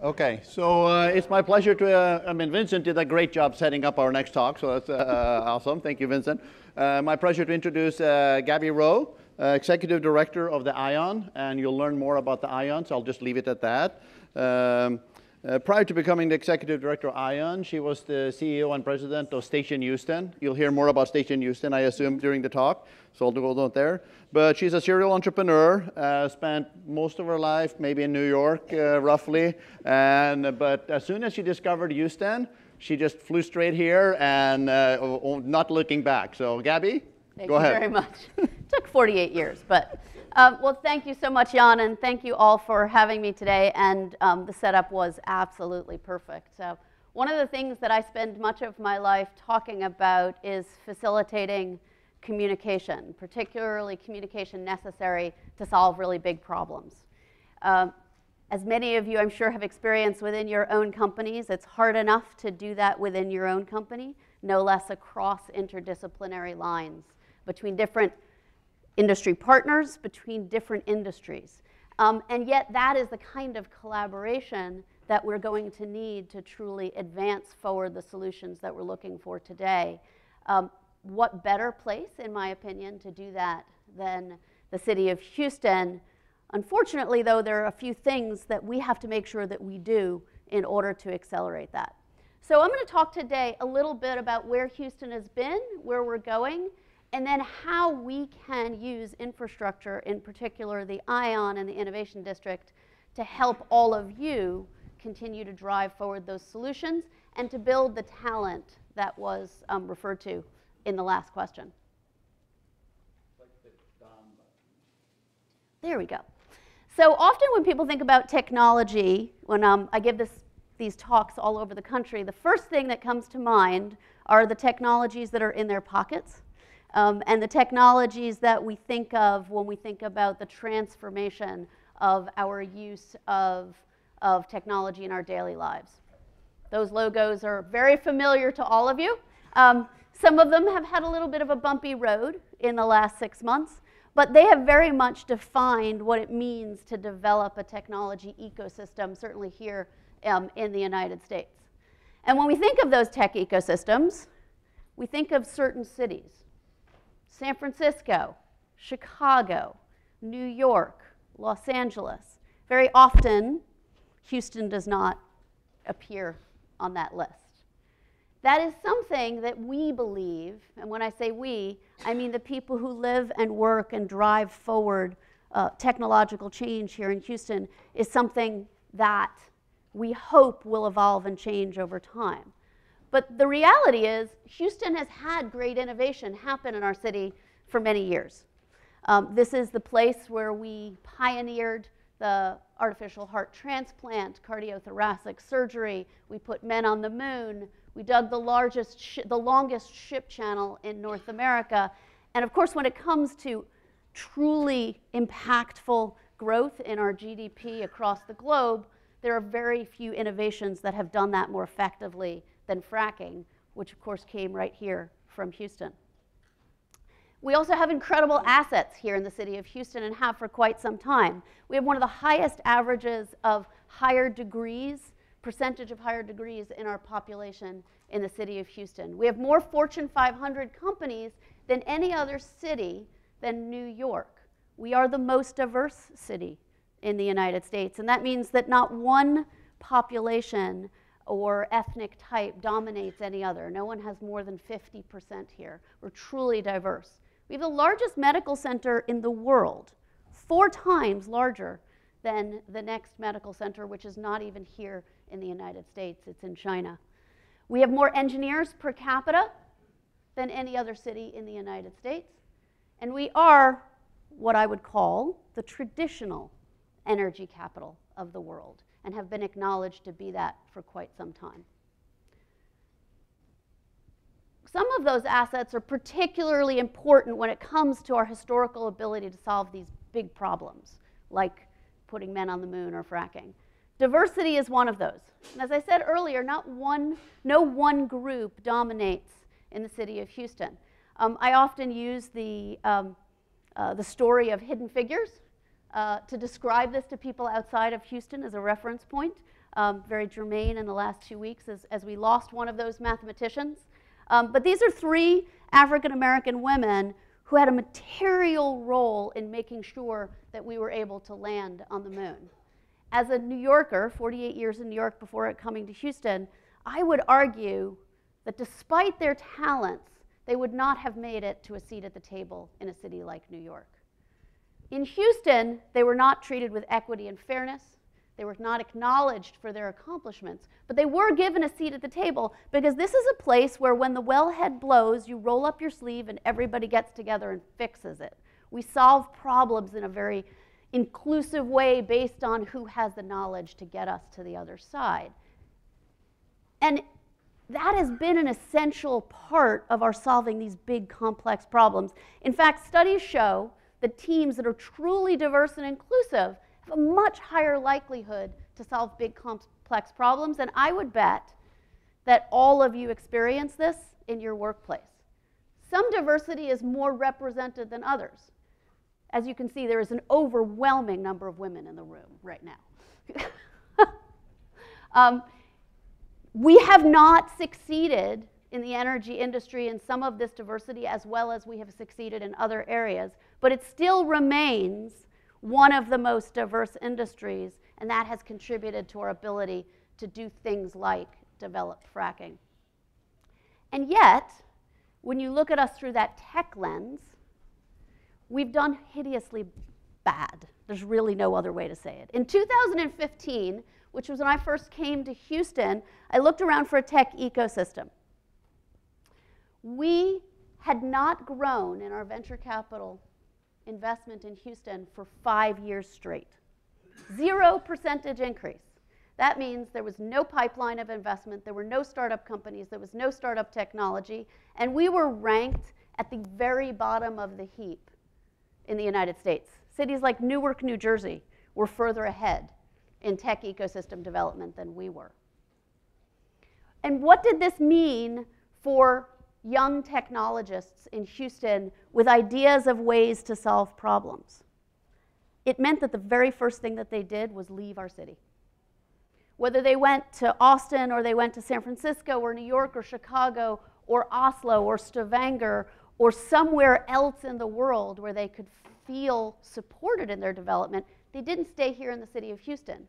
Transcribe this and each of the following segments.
Okay, so uh, it's my pleasure to, uh, I mean, Vincent did a great job setting up our next talk, so that's uh, awesome. Thank you, Vincent. Uh, my pleasure to introduce uh, Gabby Rowe, uh, Executive Director of the ION, and you'll learn more about the ION, so I'll just leave it at that. Um, uh, prior to becoming the executive director of ION, she was the CEO and president of Station Houston. You'll hear more about Station Houston, I assume, during the talk, so I'll go on there. But she's a serial entrepreneur, uh, spent most of her life maybe in New York, uh, roughly. And, but as soon as she discovered Houston, she just flew straight here and uh, not looking back. So, Gabby, Thank go you ahead. very much. Took 48 years, but um, well, thank you so much, Jan, and thank you all for having me today. And um, the setup was absolutely perfect. So, one of the things that I spend much of my life talking about is facilitating communication, particularly communication necessary to solve really big problems. Um, as many of you, I'm sure, have experienced within your own companies, it's hard enough to do that within your own company, no less across interdisciplinary lines between different industry partners, between different industries. Um, and yet, that is the kind of collaboration that we're going to need to truly advance forward the solutions that we're looking for today. Um, what better place, in my opinion, to do that than the city of Houston? Unfortunately, though, there are a few things that we have to make sure that we do in order to accelerate that. So I'm going to talk today a little bit about where Houston has been, where we're going, and then how we can use infrastructure, in particular the ION and the Innovation District, to help all of you continue to drive forward those solutions and to build the talent that was um, referred to in the last question. There we go. So often when people think about technology, when um, I give this, these talks all over the country, the first thing that comes to mind are the technologies that are in their pockets um, and the technologies that we think of when we think about the transformation of our use of, of technology in our daily lives. Those logos are very familiar to all of you. Um, some of them have had a little bit of a bumpy road in the last six months, but they have very much defined what it means to develop a technology ecosystem, certainly here um, in the United States. And when we think of those tech ecosystems, we think of certain cities. San Francisco, Chicago, New York, Los Angeles. Very often, Houston does not appear on that list. That is something that we believe, and when I say we, I mean the people who live and work and drive forward uh, technological change here in Houston, is something that we hope will evolve and change over time. But the reality is, Houston has had great innovation happen in our city for many years. Um, this is the place where we pioneered the artificial heart transplant, cardiothoracic surgery. We put men on the moon. We dug the largest, the longest ship channel in North America. And of course, when it comes to truly impactful growth in our GDP across the globe, there are very few innovations that have done that more effectively than fracking, which of course came right here from Houston. We also have incredible assets here in the city of Houston and have for quite some time. We have one of the highest averages of higher degrees, percentage of higher degrees in our population in the city of Houston. We have more Fortune 500 companies than any other city than New York. We are the most diverse city in the United States, and that means that not one population or ethnic type dominates any other. No one has more than 50% here. We're truly diverse. We have the largest medical center in the world, four times larger than the next medical center, which is not even here in the United States, it's in China. We have more engineers per capita than any other city in the United States. And we are what I would call the traditional energy capital of the world and have been acknowledged to be that for quite some time. Some of those assets are particularly important when it comes to our historical ability to solve these big problems, like putting men on the moon or fracking. Diversity is one of those. And as I said earlier, not one, no one group dominates in the city of Houston. Um, I often use the, um, uh, the story of hidden figures uh, to describe this to people outside of Houston as a reference point. um, very germane in the last two weeks as, as we lost one of those mathematicians. Um, but these are three African American women who had a material role in making sure that we were able to land on the moon. As a New Yorker, 48 years in New York before coming to Houston, I would argue that despite their talents, they would not have made it to a seat at the table in a city like New York. In Houston, they were not treated with equity and fairness. They were not acknowledged for their accomplishments, but they were given a seat at the table because this is a place where when the wellhead blows, you roll up your sleeve and everybody gets together and fixes it. We solve problems in a very inclusive way based on who has the knowledge to get us to the other side. And that has been an essential part of our solving these big complex problems. In fact, studies show that teams that are truly diverse and inclusive have a much higher likelihood to solve big complex problems. And I would bet that all of you experience this in your workplace. Some diversity is more represented than others. As you can see, there is an overwhelming number of women in the room right now. um, we have not succeeded in the energy industry in some of this diversity as well as we have succeeded in other areas, but it still remains one of the most diverse industries, and that has contributed to our ability to do things like develop fracking. And yet, when you look at us through that tech lens, we've done hideously bad. There's really no other way to say it. In 2015, which was when I first came to Houston, I looked around for a tech ecosystem. We had not grown in our venture capital investment in Houston for five years straight. Zero percentage increase. That means there was no pipeline of investment, there were no startup companies, there was no startup technology, and we were ranked at the very bottom of the heap in the United States. Cities like Newark, New Jersey were further ahead in tech ecosystem development than we were. And what did this mean for young technologists in Houston with ideas of ways to solve problems. It meant that the very first thing that they did was leave our city. Whether they went to Austin or they went to San Francisco or New York or Chicago or Oslo or Stavanger or somewhere else in the world where they could feel supported in their development, they didn't stay here in the city of Houston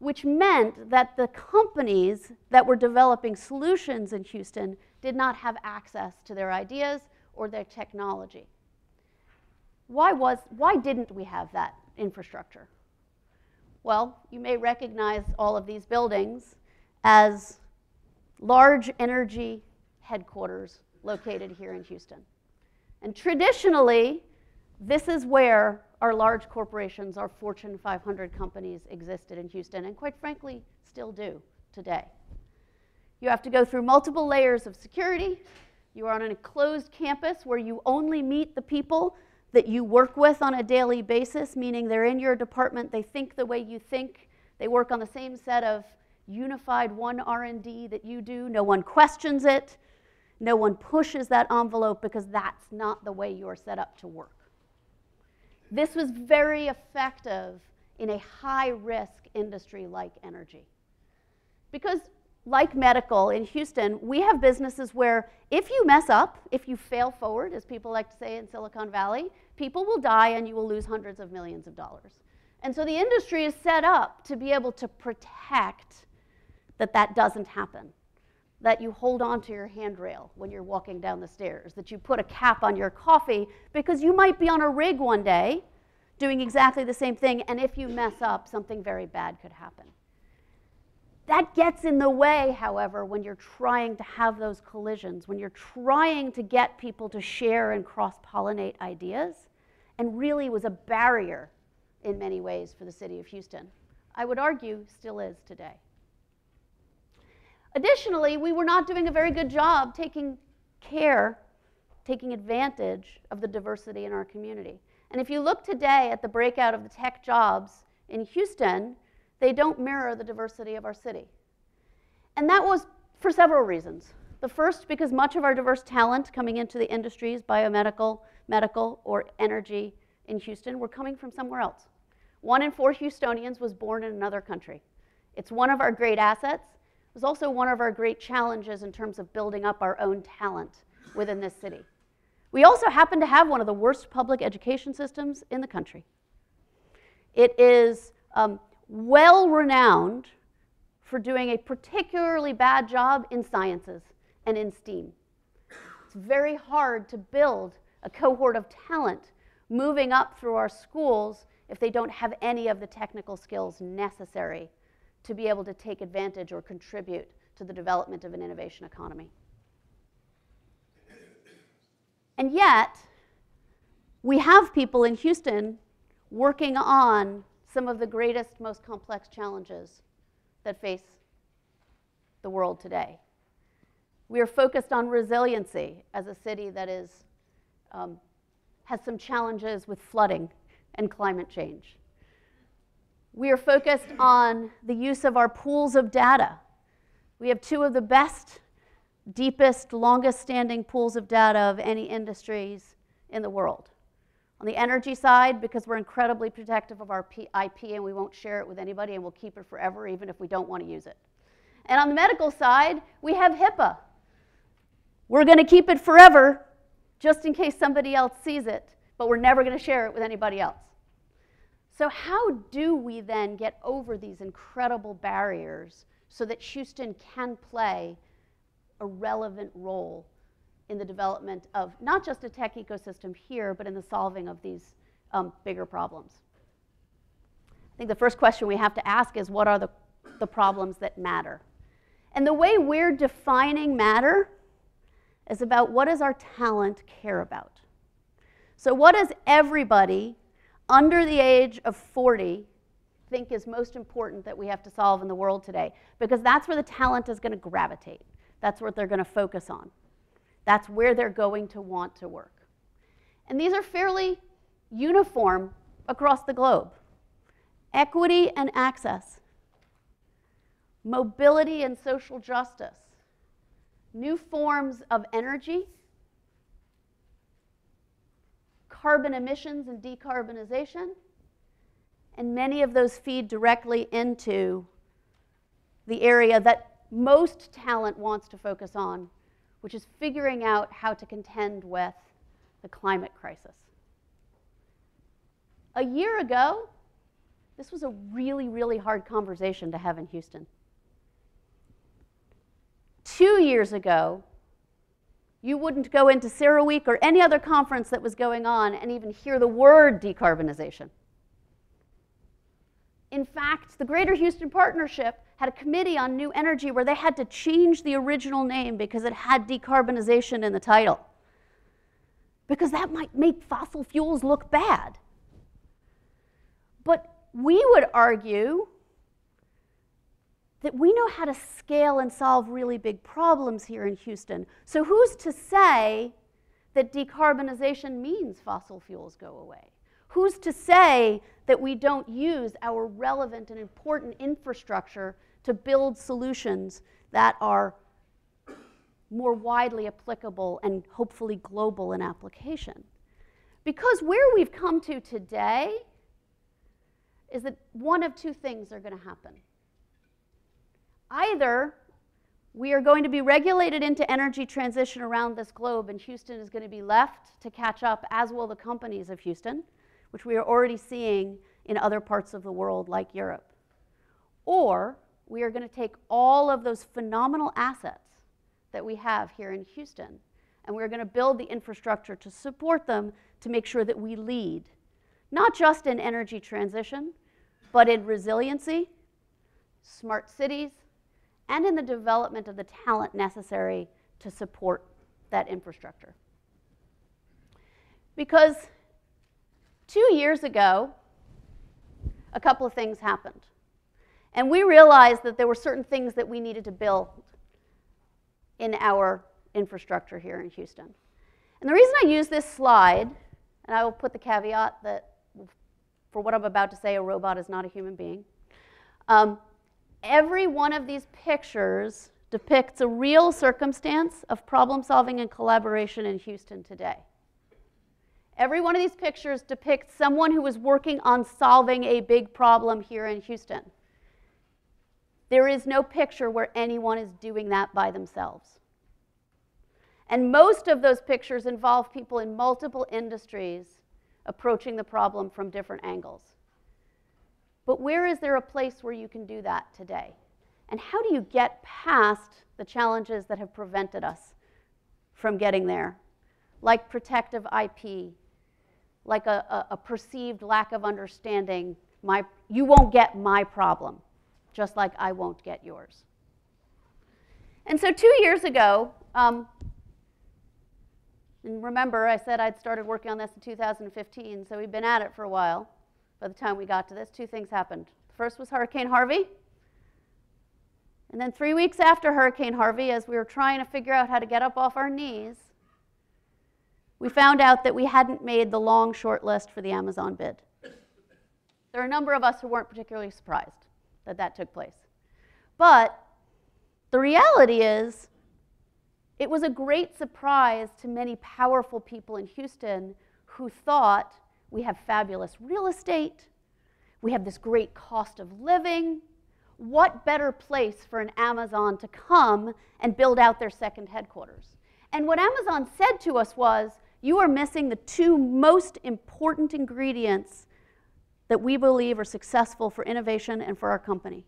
which meant that the companies that were developing solutions in Houston did not have access to their ideas or their technology. Why, was, why didn't we have that infrastructure? Well, you may recognize all of these buildings as large energy headquarters located here in Houston. And traditionally, this is where our large corporations, our Fortune 500 companies existed in Houston, and quite frankly, still do today. You have to go through multiple layers of security. You are on an enclosed campus where you only meet the people that you work with on a daily basis, meaning they're in your department, they think the way you think, they work on the same set of unified one R&D that you do. No one questions it. No one pushes that envelope because that's not the way you're set up to work. This was very effective in a high risk industry like energy. Because, like medical in Houston, we have businesses where if you mess up, if you fail forward, as people like to say in Silicon Valley, people will die and you will lose hundreds of millions of dollars. And so the industry is set up to be able to protect that that doesn't happen that you hold on to your handrail when you're walking down the stairs, that you put a cap on your coffee because you might be on a rig one day doing exactly the same thing, and if you mess up, something very bad could happen. That gets in the way, however, when you're trying to have those collisions, when you're trying to get people to share and cross pollinate ideas, and really was a barrier in many ways for the city of Houston. I would argue still is today. Additionally, we were not doing a very good job taking care, taking advantage of the diversity in our community. And if you look today at the breakout of the tech jobs in Houston, they don't mirror the diversity of our city. And that was for several reasons. The first, because much of our diverse talent coming into the industries, biomedical, medical, or energy in Houston, were coming from somewhere else. One in four Houstonians was born in another country It's one of our great assets. It was also one of our great challenges in terms of building up our own talent within this city. We also happen to have one of the worst public education systems in the country. It is um, well renowned for doing a particularly bad job in sciences and in STEAM. It's very hard to build a cohort of talent moving up through our schools if they don't have any of the technical skills necessary to be able to take advantage or contribute to the development of an innovation economy. And yet, we have people in Houston working on some of the greatest, most complex challenges that face the world today. We are focused on resiliency as a city that is, um, has some challenges with flooding and climate change. We are focused on the use of our pools of data. We have two of the best deepest, longest standing pools of data of any industries in the world. On the energy side, because we're incredibly protective of our IP and we won't share it with anybody and we'll keep it forever even if we don't want to use it. And on the medical side, we have HIPAA. We're going to keep it forever just in case somebody else sees it, but we're never going to share it with anybody else. So, how do we then get over these incredible barriers so that Houston can play a relevant role in the development of not just a tech ecosystem here, but in the solving of these um, bigger problems. I think the first question we have to ask is what are the, the problems that matter? And the way we're defining matter is about what does our talent care about? So, what does everybody under the age of 40 think is most important that we have to solve in the world today? Because that's where the talent is going to gravitate. That's what they're going to focus on. That's where they're going to want to work. And these are fairly uniform across the globe. Equity and access, mobility and social justice, new forms of energy, carbon emissions and decarbonization, and many of those feed directly into the area that most talent wants to focus on, which is figuring out how to contend with the climate crisis. A year ago, this was a really, really hard conversation to have in Houston. Two years ago, you wouldn't go into CERAWeek or any other conference that was going on and even hear the word decarbonization. In fact, the Greater Houston Partnership had a committee on new energy where they had to change the original name because it had decarbonization in the title. Because that might make fossil fuels look bad. But we would argue that we know how to scale and solve really big problems here in Houston. So, who's to say that decarbonization means fossil fuels go away? Who's to say that we don't use our relevant and important infrastructure to build solutions that are more widely applicable and hopefully global in application. Because where we've come to today is that one of two things are going to happen. Either we are going to be regulated into energy transition around this globe, and Houston is going to be left to catch up, as will the companies of Houston, which we are already seeing in other parts of the world like Europe. Or we are going to take all of those phenomenal assets that we have here in Houston and we're going to build the infrastructure to support them to make sure that we lead, not just in energy transition, but in resiliency, smart cities, and in the development of the talent necessary to support that infrastructure. Because two years ago, a couple of things happened. And we realized that there were certain things that we needed to build in our infrastructure here in Houston. And the reason I use this slide, and I will put the caveat that for what I'm about to say, a robot is not a human being. Um, every one of these pictures depicts a real circumstance of problem solving and collaboration in Houston today. Every one of these pictures depicts someone who was working on solving a big problem here in Houston. There is no picture where anyone is doing that by themselves. And most of those pictures involve people in multiple industries approaching the problem from different angles. But where is there a place where you can do that today? And how do you get past the challenges that have prevented us from getting there, like protective IP, like a, a, a perceived lack of understanding? My, you won't get my problem, just like I won't get yours. And so, two years ago, um, and remember, I said I'd started working on this in 2015, so we've been at it for a while. By the time we got to this, two things happened. First was Hurricane Harvey. And then three weeks after Hurricane Harvey, as we were trying to figure out how to get up off our knees, we found out that we hadn't made the long short list for the Amazon bid. There are a number of us who weren't particularly surprised that that took place. But the reality is, it was a great surprise to many powerful people in Houston who thought we have fabulous real estate, we have this great cost of living. What better place for an Amazon to come and build out their second headquarters? And what Amazon said to us was, you are missing the two most important ingredients that we believe are successful for innovation and for our company.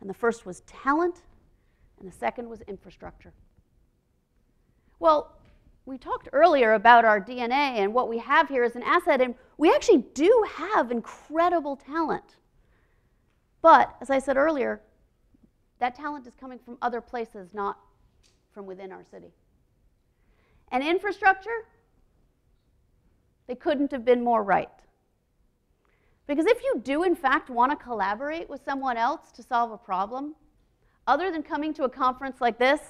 And the first was talent, and the second was infrastructure. Well, we talked earlier about our DNA and what we have here is an asset, and we actually do have incredible talent. But, as I said earlier, that talent is coming from other places, not from within our city. And infrastructure, they couldn't have been more right. Because if you do, in fact, want to collaborate with someone else to solve a problem, other than coming to a conference like this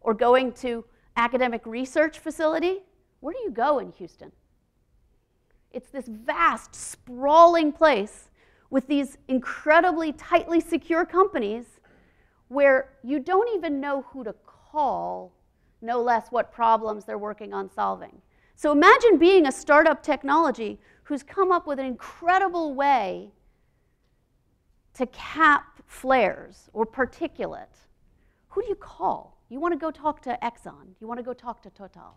or going to academic research facility, where do you go in Houston? It's this vast, sprawling place with these incredibly tightly secure companies where you don't even know who to call, no less what problems they're working on solving. So imagine being a startup technology who's come up with an incredible way to cap flares or particulate. Who do you call? You want to go talk to Exxon. You want to go talk to Total.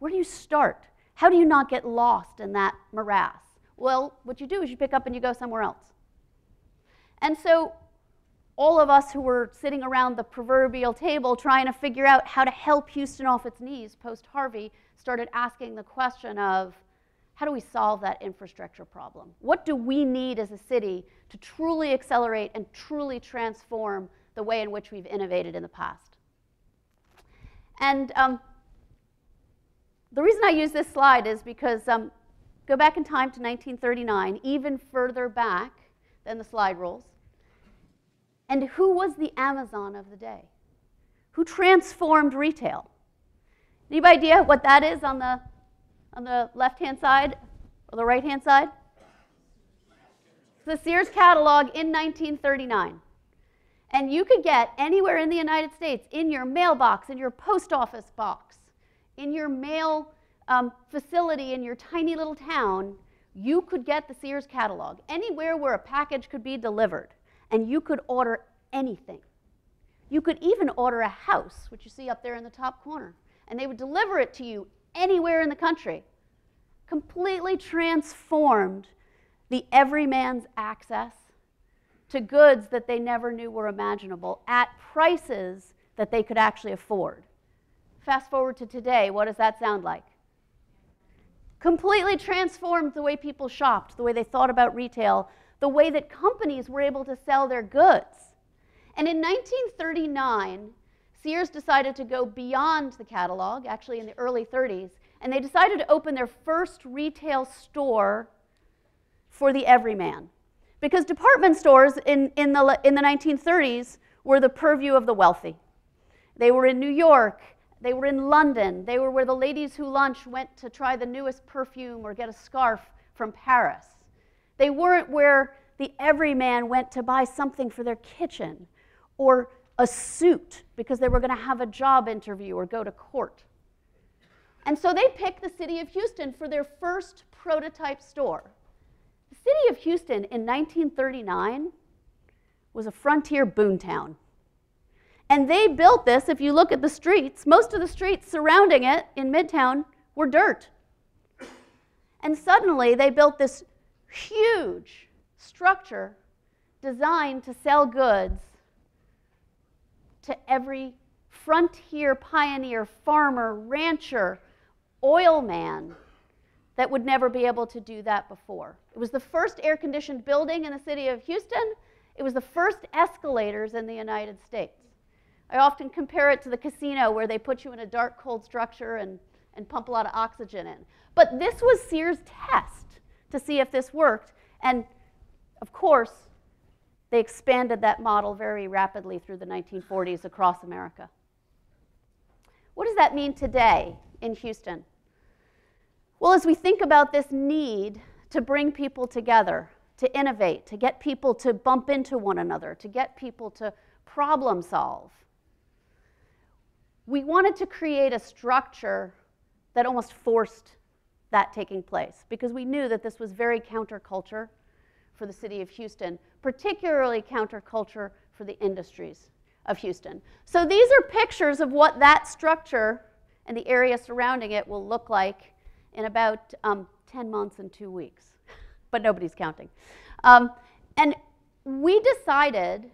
Where do you start? How do you not get lost in that morass? Well, what you do is you pick up and you go somewhere else. And so, all of us who were sitting around the proverbial table trying to figure out how to help Houston off its knees post Harvey started asking the question of how do we solve that infrastructure problem? What do we need as a city to truly accelerate and truly transform the way in which we've innovated in the past? And um, the reason I use this slide is because um, go back in time to 1939, even further back than the slide rules. And who was the Amazon of the day? Who transformed retail? Any idea what that is on the, on the left-hand side or the right-hand side? The Sears catalog in 1939. And you could get anywhere in the United States, in your mailbox, in your post office box, in your mail um, facility in your tiny little town, you could get the Sears catalog. Anywhere where a package could be delivered, and you could order anything. You could even order a house, which you see up there in the top corner, and they would deliver it to you anywhere in the country. Completely transformed the everyman's access to goods that they never knew were imaginable at prices that they could actually afford. Fast forward to today, what does that sound like? Completely transformed the way people shopped, the way they thought about retail, the way that companies were able to sell their goods. And in 1939, Sears decided to go beyond the catalog, actually in the early 30s, and they decided to open their first retail store for the everyman. Because department stores in, in, the, in the 1930s were the purview of the wealthy. They were in New York, they were in London, they were where the ladies who lunch went to try the newest perfume or get a scarf from Paris. They weren't where the everyman went to buy something for their kitchen or a suit because they were going to have a job interview or go to court. And so they picked the city of Houston for their first prototype store. The city of Houston in 1939 was a frontier boomtown. And they built this, if you look at the streets, most of the streets surrounding it in Midtown were dirt. And suddenly they built this huge structure designed to sell goods to every frontier pioneer, farmer, rancher, oil man that would never be able to do that before. It was the first air conditioned building in the city of Houston. It was the first escalators in the United States. I often compare it to the casino where they put you in a dark, cold structure and, and pump a lot of oxygen in. But this was Sears' test to see if this worked. And of course, they expanded that model very rapidly through the 1940s across America. What does that mean today in Houston? Well, as we think about this need to bring people together, to innovate, to get people to bump into one another, to get people to problem solve, we wanted to create a structure that almost forced that taking place because we knew that this was very counterculture for the city of Houston, particularly counterculture for the industries of Houston. So these are pictures of what that structure and the area surrounding it will look like in about um, 10 months and two weeks, but nobody's counting. Um, and we decided,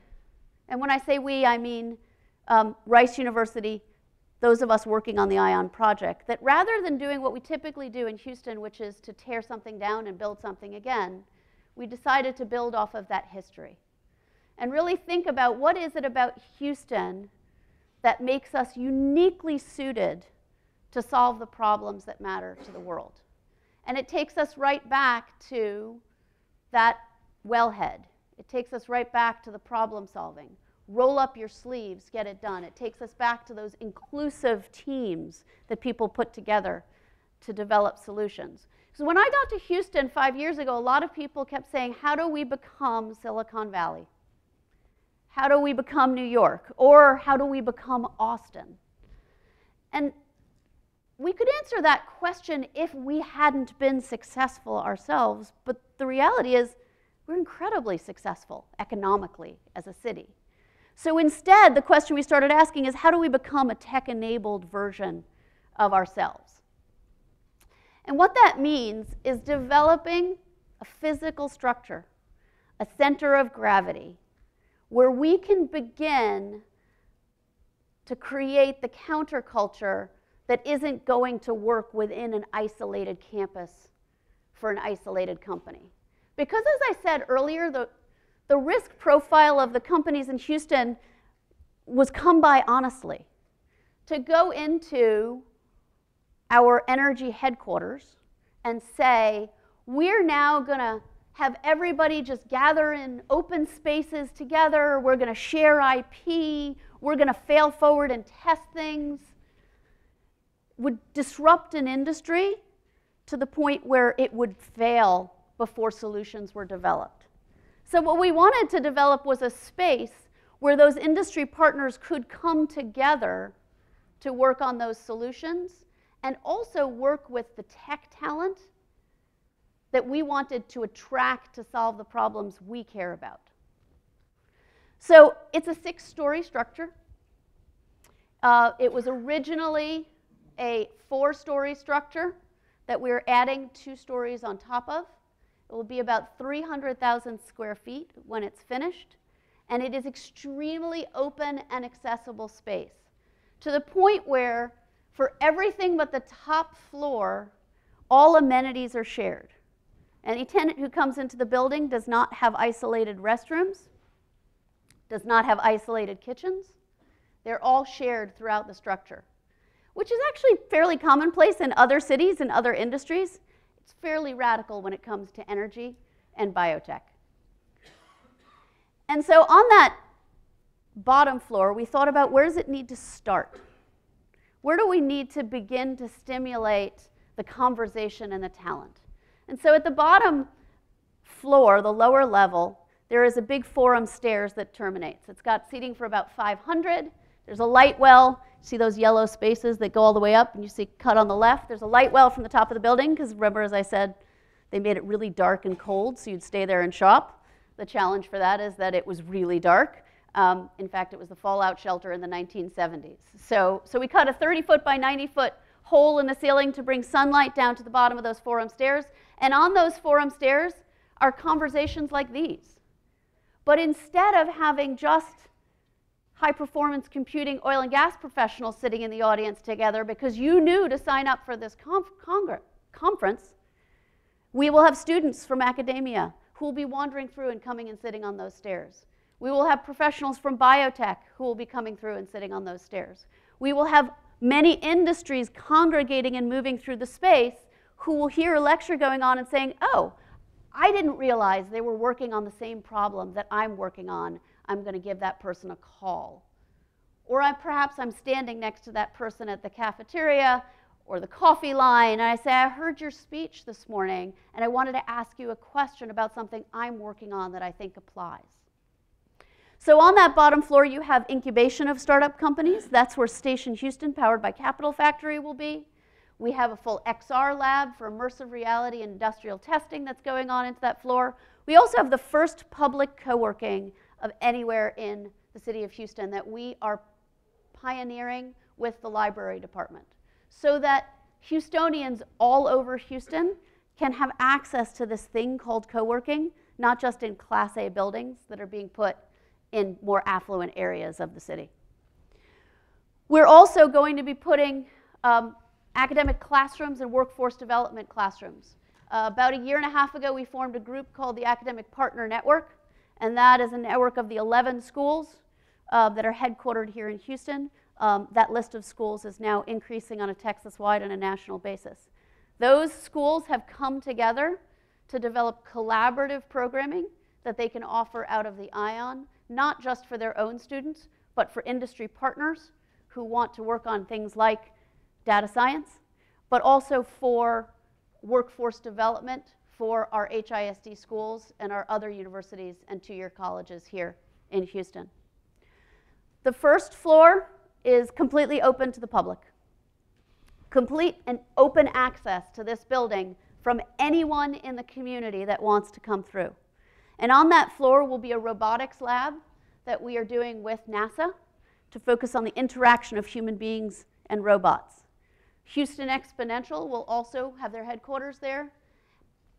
and when I say we, I mean um, Rice University, those of us working on the ION project, that rather than doing what we typically do in Houston, which is to tear something down and build something again, we decided to build off of that history and really think about what is it about Houston that makes us uniquely suited to solve the problems that matter to the world. And it takes us right back to that wellhead. It takes us right back to the problem solving roll up your sleeves, get it done. It takes us back to those inclusive teams that people put together to develop solutions. So when I got to Houston five years ago, a lot of people kept saying, How do we become Silicon Valley? How do we become New York? Or how do we become Austin? And we could answer that question if we hadn't been successful ourselves, but the reality is we're incredibly successful economically as a city. So instead, the question we started asking is how do we become a tech enabled version of ourselves? And what that means is developing a physical structure, a center of gravity, where we can begin to create the counterculture that isn't going to work within an isolated campus for an isolated company. Because, as I said earlier, the, the risk profile of the companies in Houston was come by honestly. To go into our energy headquarters and say, we're now going to have everybody just gather in open spaces together, we're going to share IP, we're going to fail forward and test things, would disrupt an industry to the point where it would fail before solutions were developed. So what we wanted to develop was a space where those industry partners could come together to work on those solutions and also work with the tech talent that we wanted to attract to solve the problems we care about. So it's a six-story structure. Uh, it was originally a four-story structure that we're adding two stories on top of. It will be about 300,000 square feet when it's finished, and it is extremely open and accessible space to the point where, for everything but the top floor, all amenities are shared. Any tenant who comes into the building does not have isolated restrooms, does not have isolated kitchens. They're all shared throughout the structure, which is actually fairly commonplace in other cities and other industries. It's fairly radical when it comes to energy and biotech. And so on that bottom floor, we thought about where does it need to start? Where do we need to begin to stimulate the conversation and the talent? And so at the bottom floor, the lower level, there is a big forum stairs that terminates. It's got seating for about 500. There's a light well. See those yellow spaces that go all the way up, and you see cut on the left. There's a light well from the top of the building, because remember, as I said, they made it really dark and cold, so you'd stay there and shop. The challenge for that is that it was really dark. Um, in fact, it was the fallout shelter in the 1970s. So, so we cut a 30 foot by 90 foot hole in the ceiling to bring sunlight down to the bottom of those forum stairs. And on those forum stairs are conversations like these. But instead of having just high performance computing oil and gas professionals sitting in the audience together because you knew to sign up for this conf- conference, we will have students from academia who will be wandering through and coming and sitting on those stairs. We will have professionals from biotech who will be coming through and sitting on those stairs. We will have many industries congregating and moving through the space who will hear a lecture going on and saying, oh, I didn't realize they were working on the same problem that I'm working on. I'm going to give that person a call. Or I, perhaps I'm standing next to that person at the cafeteria or the coffee line, and I say, I heard your speech this morning, and I wanted to ask you a question about something I'm working on that I think applies. So on that bottom floor, you have incubation of startup companies. That's where Station Houston, powered by Capital Factory, will be. We have a full XR lab for immersive reality and industrial testing that's going on into that floor. We also have the first public co-working of anywhere in the city of Houston that we are pioneering with the library department so that Houstonians all over Houston can have access to this thing called co-working, not just in Class A buildings that are being put in more affluent areas of the city. We're also going to be putting um, academic classrooms and workforce development classrooms. Uh, about a year and a half ago, we formed a group called the Academic Partner Network, and that is a network of the 11 schools uh, that are headquartered here in Houston. Um, that list of schools is now increasing on a Texas-wide and a national basis. Those schools have come together to develop collaborative programming that they can offer out of the ION, not just for their own students, but for industry partners who want to work on things like data science, but also for workforce development for our HISD schools and our other universities and two-year colleges here in Houston. The first floor is completely open to the public. Complete and open access to this building from anyone in the community that wants to come through. And on that floor will be a robotics lab that we are doing with NASA to focus on the interaction of human beings and robots. Houston Exponential will also have their headquarters there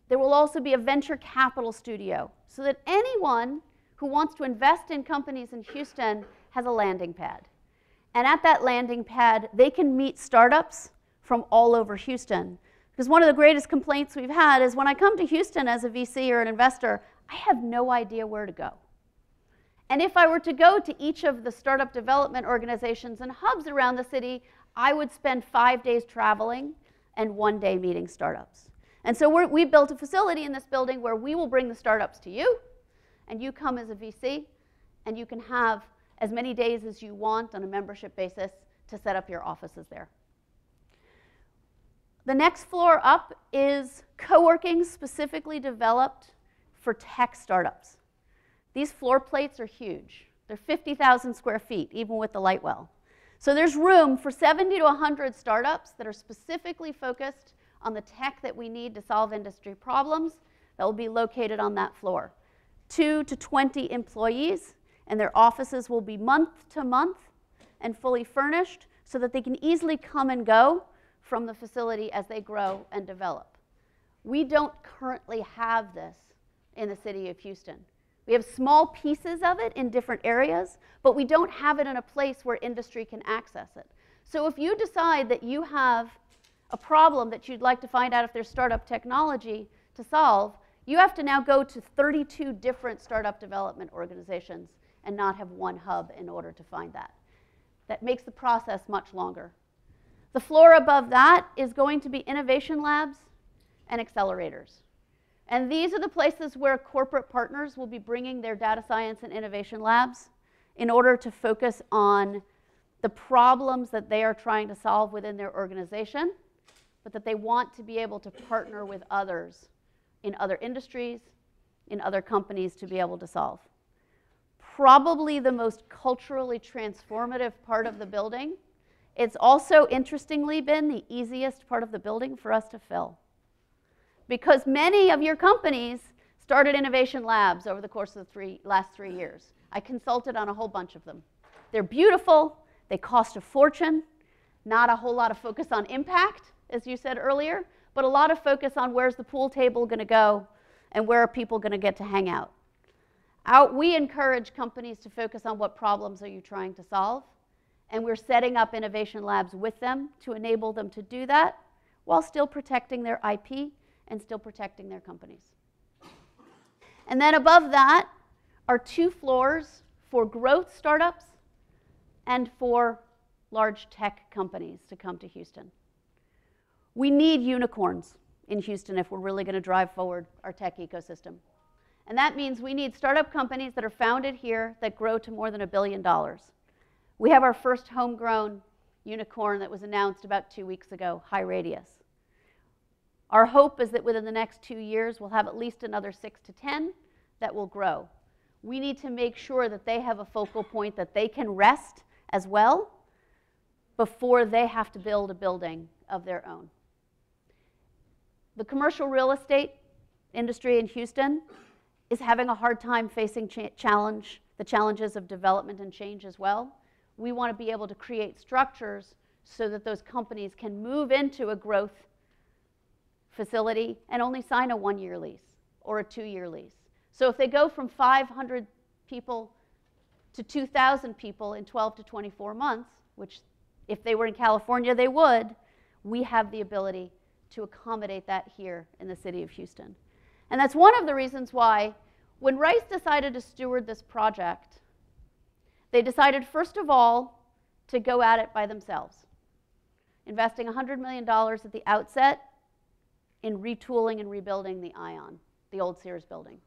there will also be a venture capital studio so that anyone who wants to invest in companies in Houston has a landing pad. And at that landing pad, they can meet startups from all over Houston. Because one of the greatest complaints we've had is when I come to Houston as a VC or an investor, I have no idea where to go. And if I were to go to each of the startup development organizations and hubs around the city, I would spend five days traveling and one day meeting startups. And so we built a facility in this building where we will bring the startups to you, and you come as a VC, and you can have as many days as you want on a membership basis to set up your offices there. The next floor up is co-working specifically developed for tech startups. These floor plates are huge. They're 50,000 square feet, even with the light well. So there's room for 70 to 100 startups that are specifically focused on the tech that we need to solve industry problems that will be located on that floor. Two to 20 employees, and their offices will be month to month and fully furnished so that they can easily come and go from the facility as they grow and develop. We don't currently have this in the city of Houston. We have small pieces of it in different areas, but we don't have it in a place where industry can access it. So if you decide that you have a problem that you'd like to find out if there's startup technology to solve, you have to now go to 32 different startup development organizations and not have one hub in order to find that. That makes the process much longer. The floor above that is going to be innovation labs and accelerators. And these are the places where corporate partners will be bringing their data science and innovation labs in order to focus on the problems that they are trying to solve within their organization but that they want to be able to partner with others in other industries, in other companies to be able to solve. Probably the most culturally transformative part of the building. It's also, interestingly, been the easiest part of the building for us to fill. Because many of your companies Started innovation labs over the course of the three, last three years. I consulted on a whole bunch of them. They're beautiful, they cost a fortune, not a whole lot of focus on impact, as you said earlier, but a lot of focus on where's the pool table going to go and where are people going to get to hang out. Out, we encourage companies to focus on what problems are you trying to solve, and we're setting up innovation labs with them to enable them to do that while still protecting their IP and still protecting their companies. And then above that are two floors for growth startups and for large tech companies to come to Houston. We need unicorns in Houston if we're really going to drive forward our tech ecosystem. And that means we need startup companies that are founded here that grow to more than a billion dollars. We have our first homegrown unicorn that was announced about two weeks ago, HighRadius. Our hope is that within the next two years, we'll have at least another six to 10 that will grow. We need to make sure that they have a focal point that they can rest as well before they have to build a building of their own. The commercial real estate industry in Houston is having a hard time facing cha challenge, the challenges of development and change as well. We want to be able to create structures so that those companies can move into a growth facility and only sign a one-year lease or a two-year lease. So if they go from 500 people to 2,000 people in 12 to 24 months, which if they were in California, they would, we have the ability to accommodate that here in the city of Houston. And that's one of the reasons why when Rice decided to steward this project, they decided, first of all, to go at it by themselves, investing $100 million at the outset in retooling and rebuilding the Ion, the old Sears building.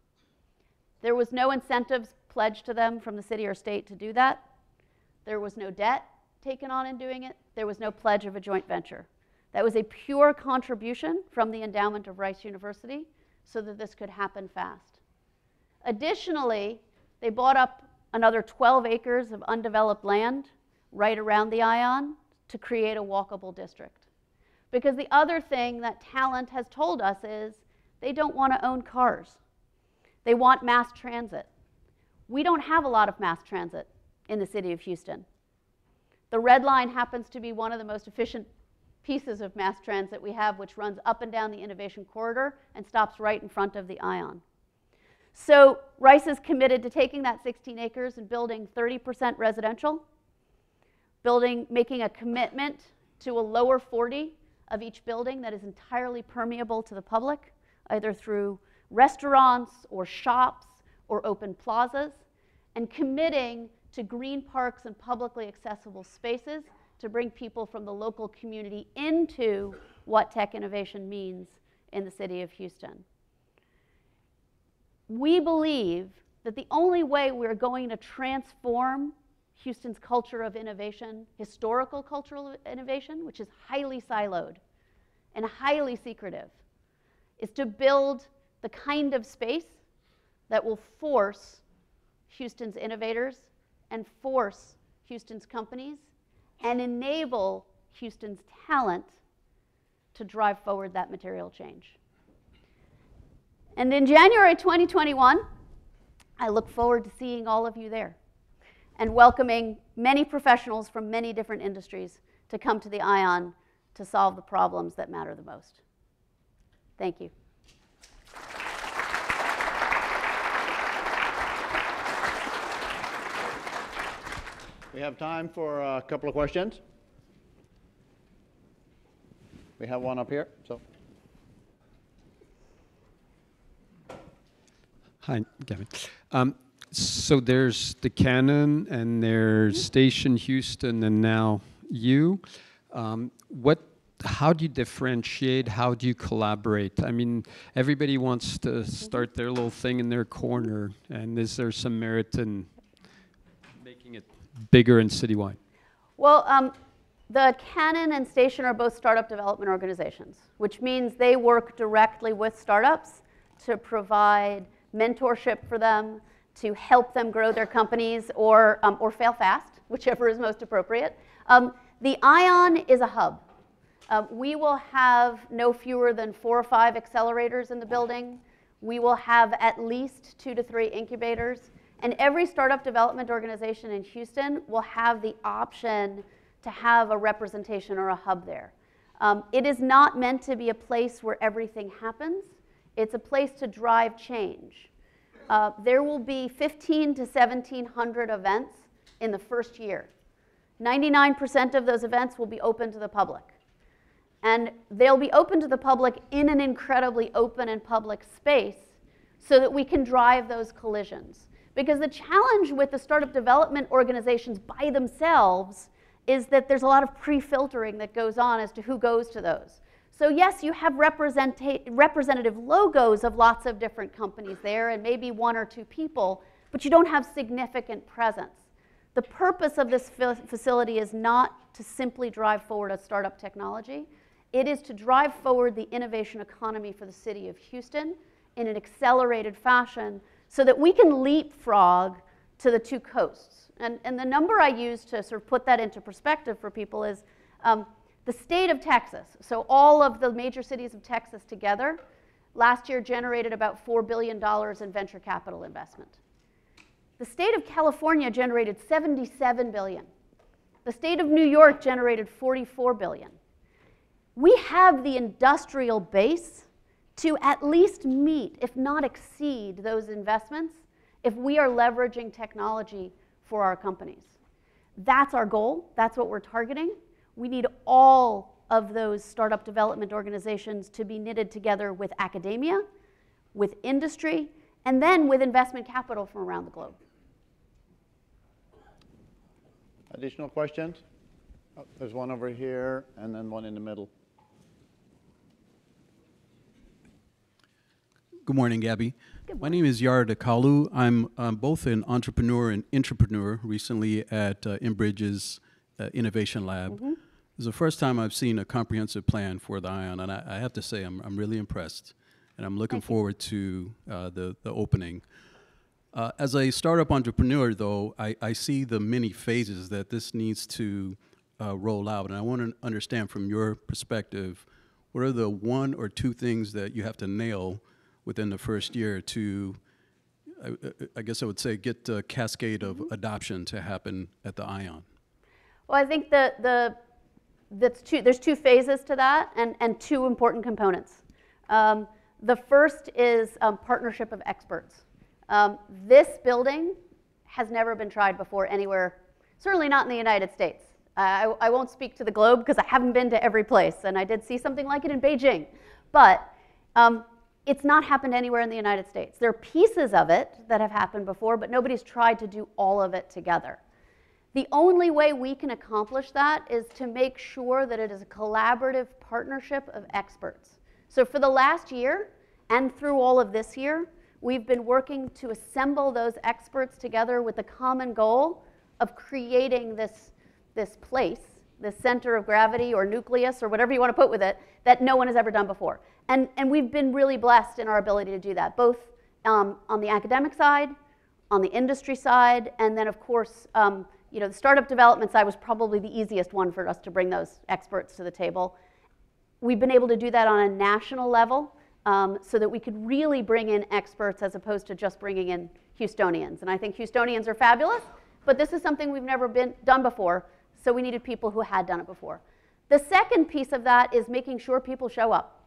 There was no incentives pledged to them from the city or state to do that. There was no debt taken on in doing it. There was no pledge of a joint venture. That was a pure contribution from the endowment of Rice University so that this could happen fast. Additionally, they bought up another 12 acres of undeveloped land right around the Ion to create a walkable district. Because the other thing that talent has told us is they don't want to own cars. They want mass transit. We don't have a lot of mass transit in the city of Houston. The Red Line happens to be one of the most efficient pieces of mass transit we have, which runs up and down the innovation corridor and stops right in front of the ION. So Rice is committed to taking that 16 acres and building 30% residential, building, making a commitment to a lower 40 of each building that is entirely permeable to the public, either through restaurants or shops or open plazas, and committing to green parks and publicly accessible spaces to bring people from the local community into what tech innovation means in the city of Houston. We believe that the only way we're going to transform Houston's culture of innovation, historical cultural innovation, which is highly siloed and highly secretive, is to build the kind of space that will force Houston's innovators and force Houston's companies and enable Houston's talent to drive forward that material change. And in January 2021, I look forward to seeing all of you there and welcoming many professionals from many different industries to come to the ION to solve the problems that matter the most. Thank you. We have time for a couple of questions. We have one up here, so. Hi, Gavin. Um, so there's the Cannon and there's Station Houston and now you. Um, what how do you differentiate? How do you collaborate? I mean, everybody wants to start their little thing in their corner, and is there some merit in making it bigger and citywide? Well, um, the Cannon and Station are both startup development organizations, which means they work directly with startups to provide mentorship for them, to help them grow their companies or, um, or fail fast, whichever is most appropriate. Um, the ION is a hub. Uh, we will have no fewer than four or five accelerators in the building. We will have at least two to three incubators, and every startup development organization in Houston will have the option to have a representation or a hub there. Um, it is not meant to be a place where everything happens. It's a place to drive change. Uh, there will be 15 to 1700 events in the first year. 99% of those events will be open to the public. And they'll be open to the public in an incredibly open and public space so that we can drive those collisions. Because the challenge with the startup development organizations by themselves is that there's a lot of pre-filtering that goes on as to who goes to those. So yes, you have representative logos of lots of different companies there and maybe one or two people, but you don't have significant presence. The purpose of this facility is not to simply drive forward a startup technology. It is to drive forward the innovation economy for the city of Houston in an accelerated fashion so that we can leapfrog to the two coasts. And, and the number I use to sort of put that into perspective for people is um, the state of Texas, so all of the major cities of Texas together, last year generated about $4 billion in venture capital investment. The state of California generated 77 billion. The state of New York generated 44 billion. We have the industrial base to at least meet, if not exceed, those investments if we are leveraging technology for our companies. That's our goal. That's what we're targeting. We need all of those startup development organizations to be knitted together with academia, with industry, and then with investment capital from around the globe. Additional questions? Oh, there's one over here and then one in the middle. Good morning, Gabby. Good My name is Yara Kalu. I'm um, both an entrepreneur and intrapreneur recently at uh, Enbridge's uh, Innovation Lab. Mm -hmm. It's the first time I've seen a comprehensive plan for the ION, and I, I have to say I'm, I'm really impressed, and I'm looking Thank forward to uh, the, the opening. Uh, as a startup entrepreneur, though, I, I see the many phases that this needs to uh, roll out, and I want to understand from your perspective, what are the one or two things that you have to nail within the first year to, I, I guess I would say, get a cascade of mm-hmm. adoption to happen at the ION? Well, I think the, the that's two, there's two phases to that and, and two important components. Um, the first is um, partnership of experts. Um, this building has never been tried before anywhere, certainly not in the United States. I, I, won't speak to the globe because I haven't been to every place, and I did see something like it in Beijing. But um, it's not happened anywhere in the United States. There are pieces of it that have happened before, but nobody's tried to do all of it together. The only way we can accomplish that is to make sure that it is a collaborative partnership of experts. So for the last year and through all of this year, We've been working to assemble those experts together with the common goal of creating this, this place, this center of gravity or nucleus or whatever you want to put with it, that no one has ever done before. And, and we've been really blessed in our ability to do that, both um, on the academic side, on the industry side, and then of course, um, you know, the startup development side was probably the easiest one for us to bring those experts to the table. We've been able to do that on a national level um, so that we could really bring in experts as opposed to just bringing in Houstonians. And I think Houstonians are fabulous, but this is something we've never been done before, so we needed people who had done it before. The second piece of that is making sure people show up.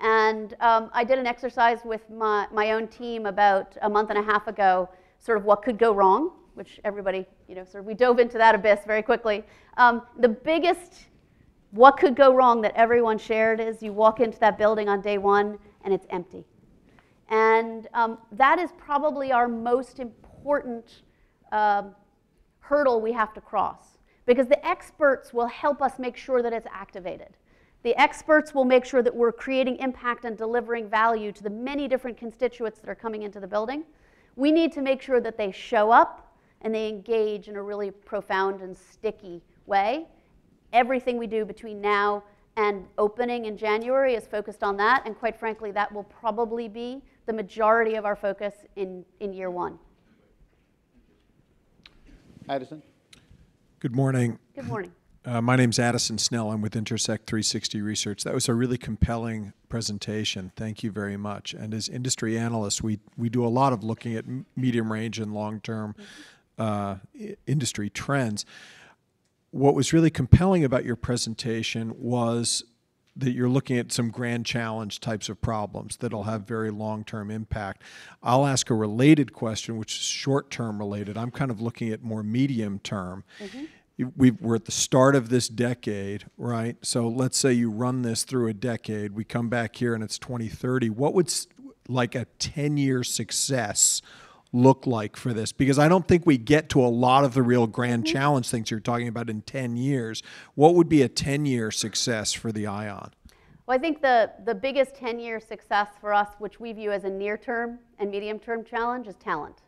And um, I did an exercise with my, my own team about a month and a half ago, sort of what could go wrong, which everybody, you know, sort of we dove into that abyss very quickly. Um, the biggest what could go wrong that everyone shared is you walk into that building on day one and it's empty. And um, that is probably our most important um, hurdle we have to cross because the experts will help us make sure that it's activated. The experts will make sure that we're creating impact and delivering value to the many different constituents that are coming into the building. We need to make sure that they show up and they engage in a really profound and sticky way everything we do between now and opening in January is focused on that. And quite frankly, that will probably be the majority of our focus in, in year one. Addison? Good morning. Good morning. Uh, my name's Addison Snell. I'm with Intersect 360 Research. That was a really compelling presentation. Thank you very much. And as industry analysts, we, we do a lot of looking at m- medium range and long term uh, industry trends. What was really compelling about your presentation was that you're looking at some grand challenge types of problems that'll have very long term impact. I'll ask a related question, which is short term related. I'm kind of looking at more medium term. You- We, we're at the start of this decade, right? So let's say you run this through a decade. We come back here and it's 2030. What would like a 10 year success look like for this? Because I don't think we get to a lot of the real grand challenge things you're talking about in 10 years. What would be a 10 year success for the ION? Well, I think the, the biggest 10 year success for us, which we view as a near term and medium term challenge, is talent.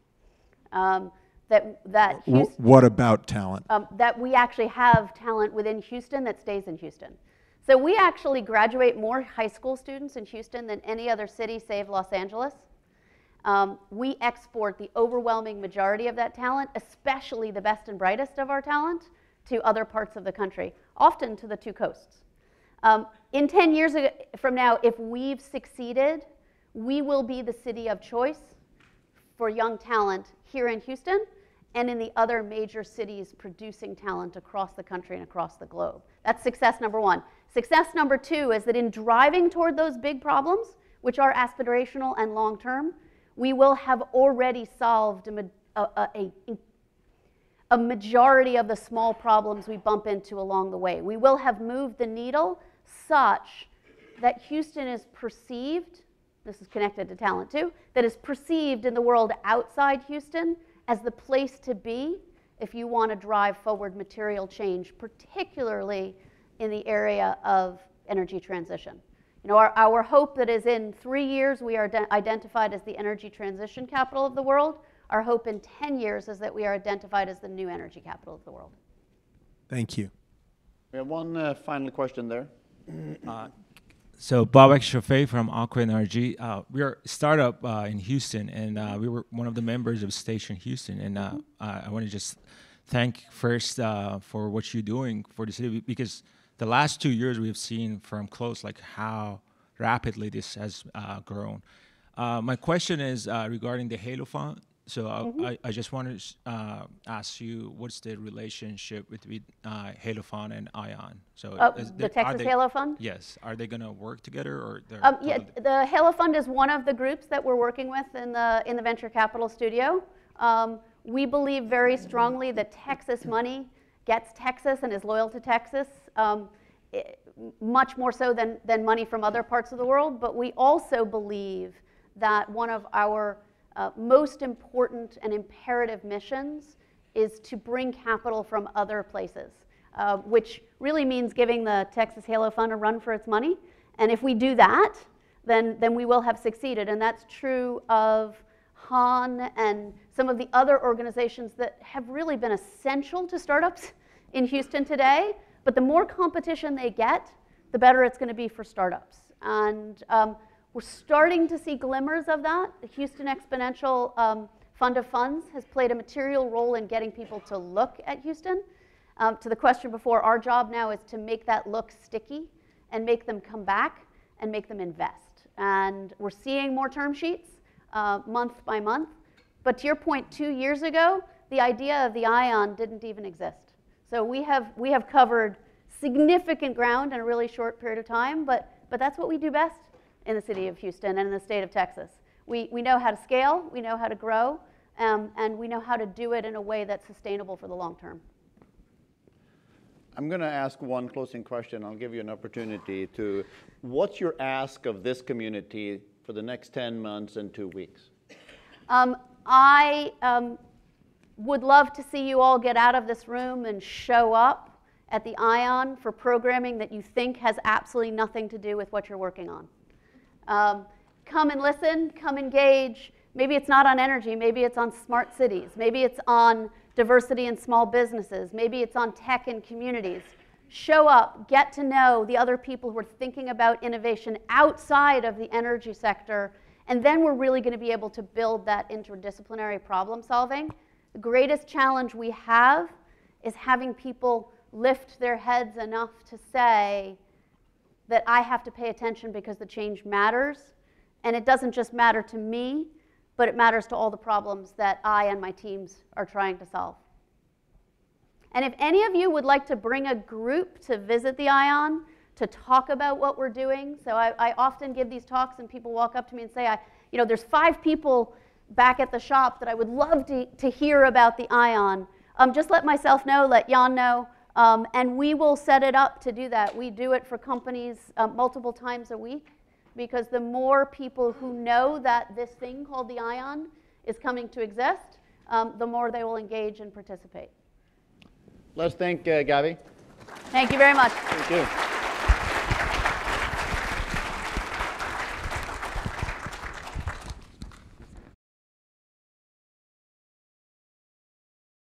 Um, that, that, Houston, what about talent? um, that we actually have talent within Houston that stays in Houston. So we actually graduate more high school students in Houston than any other city save Los Angeles. Um, we export the overwhelming majority of that talent, especially the best and brightest of our talent, to other parts of the country, often to the two coasts. Um, in 10 years ago, from now, if we've succeeded, we will be the city of choice for young talent here in Houston and in the other major cities producing talent across the country and across the globe. That's success number one. Success number two is that in driving toward those big problems, which are aspirational and long term, we will have already solved a, a, a, a majority of the small problems we bump into along the way. We will have moved the needle such that Houston is perceived, this is connected to talent too, that is perceived in the world outside Houston as the place to be if you want to drive forward material change, particularly in the area of energy transition. You know, our, our hope that is in three years we are de- identified as the energy transition capital of the world. Our hope in 10 years is that we are identified as the new energy capital of the world. Thank you. We have one uh, final question there. So Babak Shafei from Aqua Energy. Uh, we are a startup uh, in Houston, and uh, we were one of the members of Station Houston. And uh, I I want to just thank first uh, for what you're doing for the city because the last two years we've seen from close like how rapidly this has uh, grown. Uh, my question is uh, regarding the Halo Fund. So I, I, I just want to uh, ask you, what's the relationship between uh, Halo Fund and Ion? So Uh, is the Texas they- Halo Fund? Yes. Are they going to work together or Um, yeah, the Halo Fund is one of the groups that we're working with in the, in the venture capital studio. Um, we believe very strongly that Texas money gets Texas and is loyal to Texas, um, much more so than, than money from other parts of the world. But we also believe that one of our uh, most important and imperative missions is to bring capital from other places, uh, which really means giving the Texas Halo Fund a run for its money. And if we do that, then, then we will have succeeded. And that's true of Han and some of the other organizations that have really been essential to startups in Houston today. But the more competition they get, the better it's going to be for startups. And um, we're starting to see glimmers of that. The Houston Exponential um, Fund of Funds has played a material role in getting people to look at Houston. Um, to the question before, our job now is to make that look sticky and make them come back and make them invest. And we're seeing more term sheets uh, month by month. But to your point, two years ago, the idea of the ion didn't even exist. So we have, we have covered significant ground in a really short period of time, but, but that's what we do best in the city of Houston and in the state of Texas. We, we know how to scale, we know how to grow, um, and we know how to do it in a way that's sustainable for the long term. I'm going to ask one closing question. I'll give you an opportunity to. What's your ask of this community for the next 10 months and two weeks? Um, I um, would love to see you all get out of this room and show up at the ION for programming that you think has absolutely nothing to do with what you're working on. Um, come and listen, come engage. Maybe it's not on energy, maybe it's on smart cities, maybe it's on diversity in small businesses, maybe it's on tech and communities. Show up, get to know the other people who are thinking about innovation outside of the energy sector, and then we're really going to be able to build that interdisciplinary problem solving. The greatest challenge we have is having people lift their heads enough to say that I have to pay attention because the change matters. And it doesn't just matter to me, but it matters to all the problems that I and my teams are trying to solve. And if any of you would like to bring a group to visit the ION to talk about what we're doing, so I, I, often give these talks and people walk up to me and say, I, you know, there's five people back at the shop that I would love to, to hear about the ION. Um, just let myself know, let Jan know, um, and we will set it up to do that. We do it for companies uh, multiple times a week because the more people who know that this thing called the ION is coming to exist, um, the more they will engage and participate. Let's thank uh, Gabby. Thank you very much. Thank you.